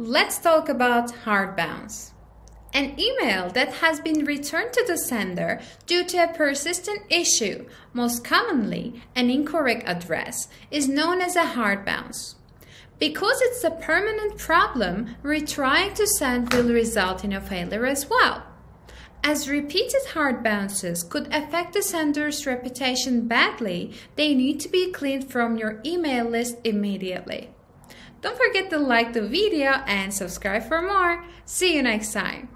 Let's talk about hard bounce. An email that has been returned to the sender due to a persistent issue, most commonly an incorrect address, is known as a hard bounce. Because it's a permanent problem, retrying to send will result in a failure as well. As repeated hard bounces could affect the sender's reputation badly, they need to be cleaned from your email list immediately. Don't forget to like the video and subscribe for more. See you next time.